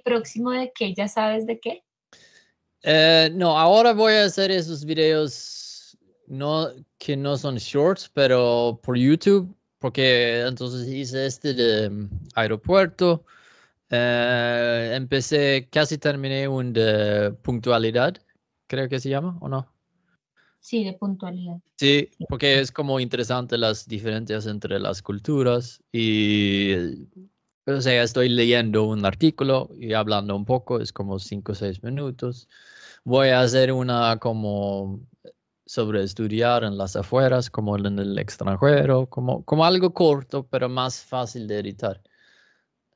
próximo de qué? ¿Ya sabes de qué? Eh, no, ahora voy a hacer esos videos no, que no son shorts, pero por YouTube, porque entonces hice este de mm, aeropuerto. Eh, empecé, casi terminé un de puntualidad, creo que se llama, ¿o no? Sí, de puntualidad. Sí, porque es como interesante las diferencias entre las culturas y, o sea, estoy leyendo un artículo y hablando un poco, es como cinco o seis minutos. Voy a hacer una como sobre estudiar en las afueras, como en el extranjero, como, como algo corto, pero más fácil de editar.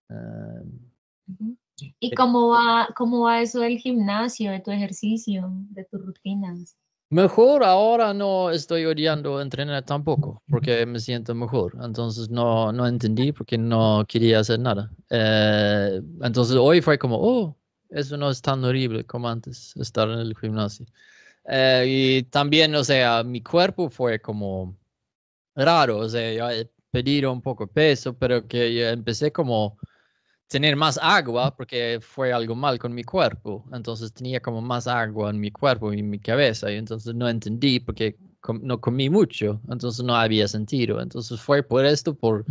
Em, ¿Y cómo va, cómo va eso del gimnasio, de tu ejercicio, de tus rutinas? Mejor ahora no estoy odiando entrenar tampoco, porque me siento mejor. Entonces no, no entendí porque no quería hacer nada. Eh, entonces hoy fue como, oh, eso no es tan horrible como antes, estar en el gimnasio. Eh, y también, o sea, mi cuerpo fue como raro, o sea, yo he pedido un poco de peso, pero que yo empecé como tener más agua porque fue algo mal con mi cuerpo. Entonces tenía como más agua en mi cuerpo y en mi cabeza y entonces no entendí porque no comí mucho, entonces no había sentido. Entonces fue por esto, por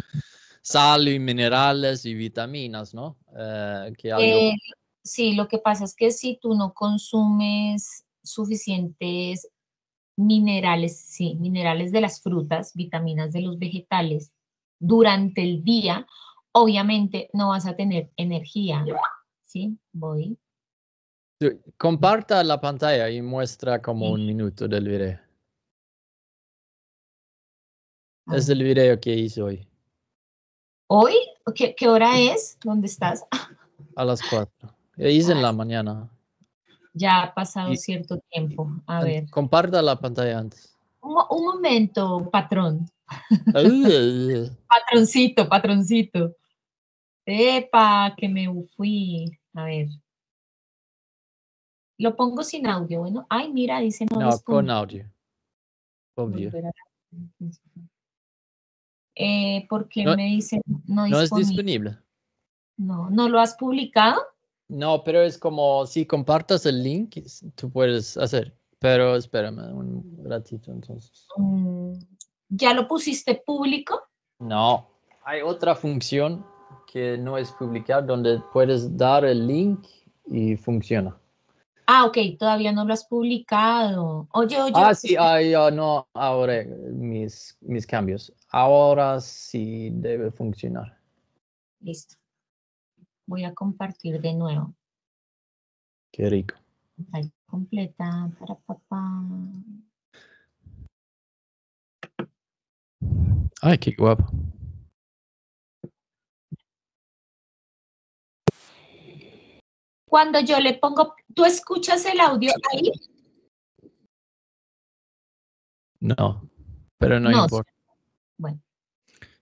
sal y minerales y vitaminas, ¿no? Eh, que eh, sí, lo que pasa es que si tú no consumes suficientes minerales, sí, minerales de las frutas, vitaminas de los vegetales durante el día, obviamente no vas a tener energía. ¿Sí? Voy. Comparta la pantalla y muestra como un minuto del video. Es el video que hice hoy. ¿Hoy? ¿Qué, qué hora es? ¿Dónde estás? A las cuatro. Hice en la mañana. Ya ha pasado cierto tiempo. A ver. Comparta la pantalla antes. Un, momento, patrón. patroncito, patroncito. Epa, que me fui. A ver. Lo pongo sin audio. Bueno, ay, mira, dice no. No, con audio. Obvio. Eh, porque me dice no, no es disponible. No, ¿no lo has publicado? No, pero es como si compartas el link, tú puedes hacer. Pero espérame un ratito entonces. Mm, ¿Ya lo pusiste público? No, hay otra función que no es publicar donde puedes dar el link y funciona. Ah, ok, todavía no lo has publicado. Oye, oye. Ah, sí, ah, no, ahora mis, mis cambios. Ahora sí debe funcionar. Listo. Voy a compartir de nuevo. Qué rico. Completa para papá. Ay, qué guapo. Cuando yo le pongo, ¿tú escuchas el audio ahí? No, pero no, importa. Bueno.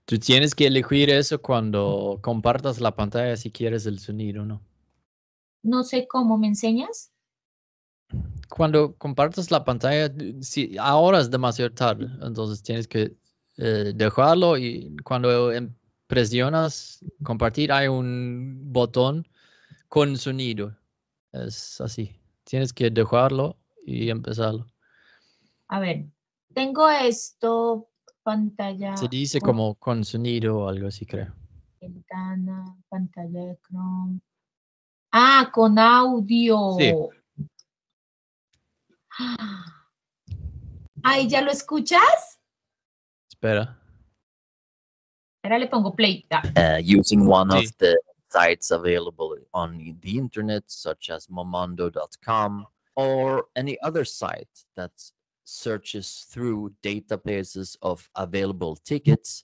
Tú tienes que elegir eso cuando compartas la pantalla si quieres el sonido, ¿no? No sé cómo, ¿me enseñas? Cuando compartas la pantalla, si, ahora es demasiado tarde, entonces tienes que eh, dejarlo y cuando em, presionas compartir hay un botón con sonido. Es así. Tienes que dejarlo y empezarlo. A ver, tengo esto pantalla. Se dice como con sonido o algo así, creo. Ventana, pantalla de Chrome. Ah, con audio. Sí. Ay, ¿ya lo escuchas? Espera. Ahora le pongo play. Uh, using one sí. of the sites available on the internet, such as momondo.com or any other site that searches through databases of available tickets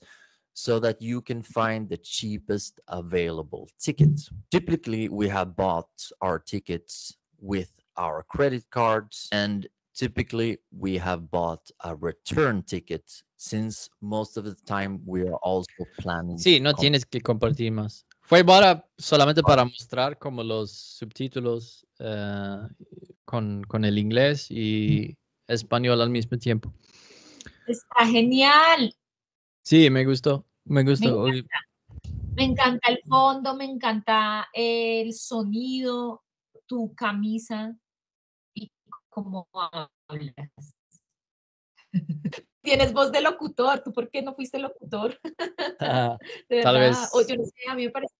so that you can find the cheapest available tickets. Typically, we have bought our tickets with our credit cards and typically we have bought a return ticket since most of the time we are also planning. Sí, no tienes que compartir más. Fue para, solamente para mostrar como los subtítulos uh, con, con el inglés y español al mismo tiempo. Está genial. Sí, me gustó, me gustó. Me encanta el fondo, me encanta el sonido, tu camisa y cómo hablas. Tienes voz de locutor, ¿tú por qué no fuiste locutor? Ah, tal vez. O yo no sé, a mí me parece,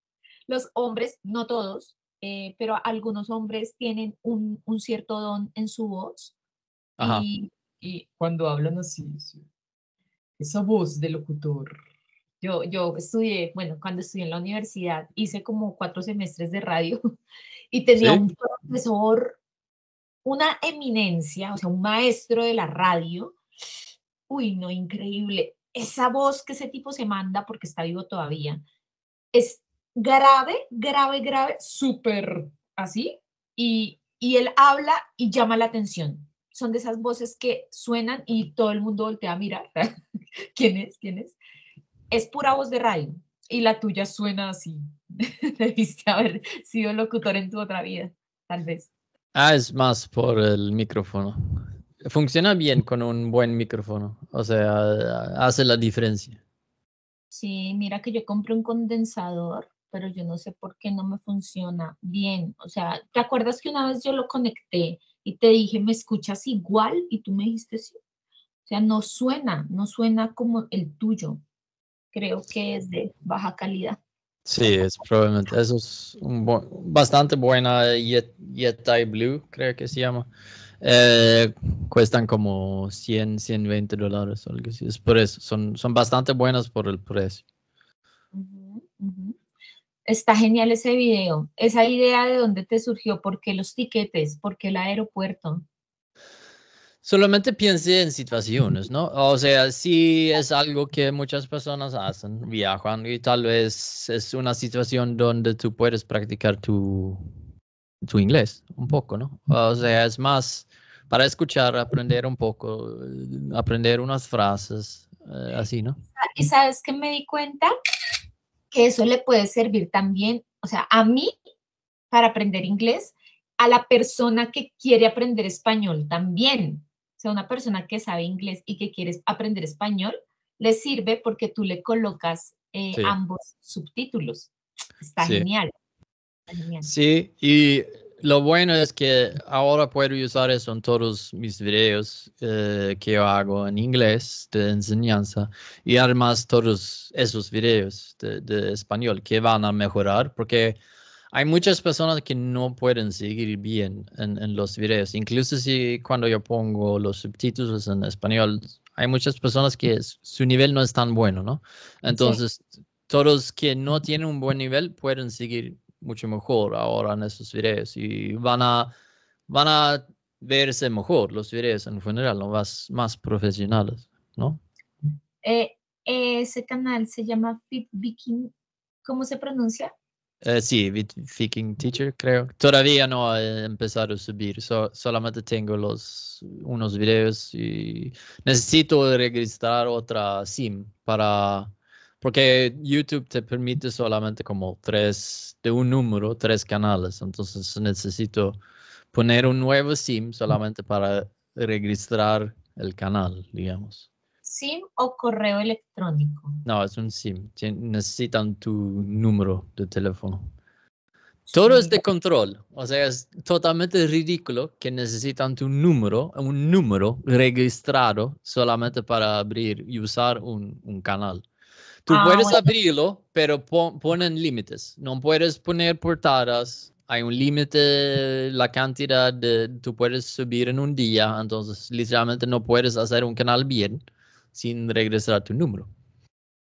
los hombres, no todos, eh, pero algunos hombres tienen un, un, cierto don en su voz. Y, y, cuando hablan así, esa voz de locutor. Yo, yo estudié, bueno, cuando estudié en la universidad, hice como cuatro semestres de radio y tenía un profesor, una eminencia, o sea, un maestro de la radio. Uy, no, increíble. Esa voz que ese tipo se manda, porque está vivo todavía, es grave, grave, grave, súper así, y, y él habla y llama la atención. Son de esas voces que suenan y todo el mundo voltea a mirar. ¿Quién es? ¿Quién es? Es pura voz de radio y la tuya suena así. Debiste haber sido locutor en tu otra vida, tal vez. Ah, es más por el micrófono. Funciona bien con un buen micrófono, o sea, hace la diferencia. Sí, mira que yo compré un condensador pero yo no sé por qué no me funciona bien. O sea, ¿te acuerdas que una vez yo lo conecté y te dije, ¿me escuchas igual? Y tú me dijiste sí. O sea, no suena, no suena como el tuyo. Creo que es de baja calidad. Sí, es probablemente. Eso es bastante buena Yeti Blue, creo que se llama. Eh, cuestan como 100, 120 dólares o algo así. Es por eso, son, son bastante buenas por el precio. Está genial ese video. Esa idea de dónde te surgió, por qué los tiquetes, por qué el aeropuerto. Solamente piense en situaciones, ¿no? O sea, si es algo que muchas personas hacen, viajan y tal vez es una situación donde tú puedes practicar tu, tu inglés un poco, ¿no? O sea, es más para escuchar, aprender un poco, aprender unas frases, eh, así, ¿no? Y sabes que me di cuenta que eso le puede servir también, o sea, a mí para aprender inglés, a la persona que quiere aprender español también. O sea, una persona que sabe inglés y que quiere aprender español, le sirve porque tú le colocas eh, ambos subtítulos. Está genial. Sí, y lo bueno es que ahora puedo usar eso en todos mis videos eh, que yo hago en inglés de enseñanza y además todos esos videos de, español que van a mejorar porque hay muchas personas que no pueden seguir bien en, los videos. Incluso si cuando yo pongo los subtítulos en español, hay muchas personas que su nivel no es tan bueno, ¿no? Entonces, todos que no tienen un buen nivel pueden seguir mucho mejor ahora en esos videos y van a, van a verse mejor los videos en general, ¿no? más, más profesionales, ¿no? Eh, ese canal se llama Fit Viking, ¿cómo se pronuncia? Eh, sí, Viking Teacher, creo. Todavía no he empezado a subir, solamente tengo los, unos videos y necesito registrar otra SIM para porque YouTube te permite solamente como tres, de un número, tres canales. Entonces necesito poner un nuevo SIM solamente para registrar el canal, digamos. ¿SIM o correo electrónico? No, es un SIM. Necesitan tu número de teléfono. Todo es de control. O sea, es totalmente ridículo que necesitan tu número, un número registrado solamente para abrir y usar un, un canal. Tú ah, puedes abrirlo, pero ponen límites. No puedes poner portadas. Hay un límite, la cantidad de tú puedes subir en un día. Entonces, literalmente no puedes hacer un canal bien sin regresar a tu número.